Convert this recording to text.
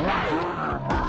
Wow.